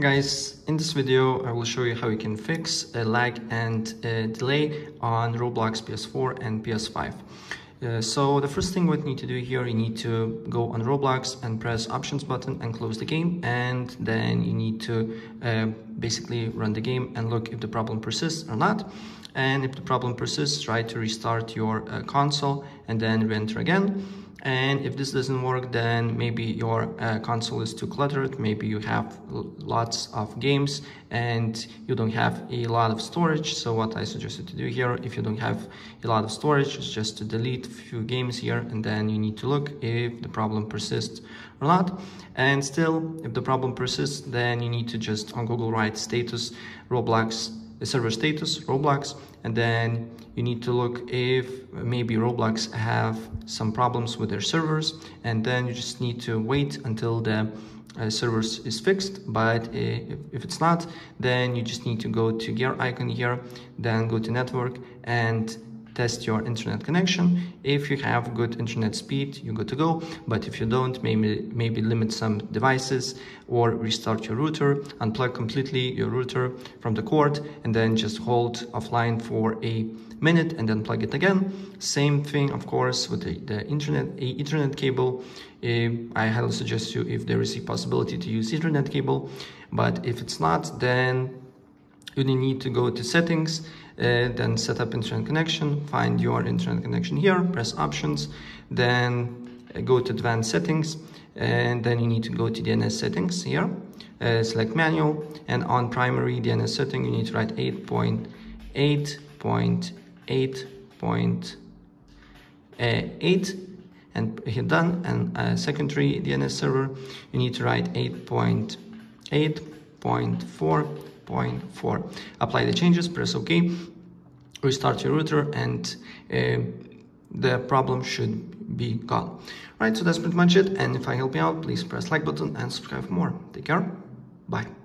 Guys, in this video I will show you how you can fix a lag and a delay on Roblox PS4 and PS5. Uh, so the first thing what you need to do here, you need to go on Roblox and press options button and close the game and then you need to uh, basically run the game and look if the problem persists or not. And if the problem persists, try to restart your uh, console and then re-enter again and if this doesn't work then maybe your uh, console is too cluttered. Maybe you have lots of games and you don't have a lot of storage. So what i suggest you to do here if you don't have a lot of storage is just to delete a few games here and then you need to look if the problem persists or not. And still if the problem persists then you need to just on google write status roblox the server status roblox and then you need to look if maybe roblox have some problems with their servers and then you just need to wait until the uh, servers is fixed but if, if it's not then you just need to go to gear icon here then go to network and test your internet connection. If you have good internet speed, you're good to go. But if you don't, maybe, maybe limit some devices or restart your router, unplug completely your router from the cord, and then just hold offline for a minute and then plug it again. Same thing, of course, with the, the internet, a Ethernet cable. Uh, I highly suggest you if there is a possibility to use Ethernet cable, but if it's not, then you need to go to settings uh, then set up internet connection find your internet connection here press options then uh, go to advanced settings and then you need to go to DNS settings here uh, select manual and on primary DNS setting you need to write 8.8.8.8 and hit done and uh, secondary DNS server you need to write 8.8.4 0.4. Apply the changes, press OK, restart your router, and uh, the problem should be gone. Right, so that's pretty much it. And if I help you out, please press like button and subscribe for more. Take care. Bye.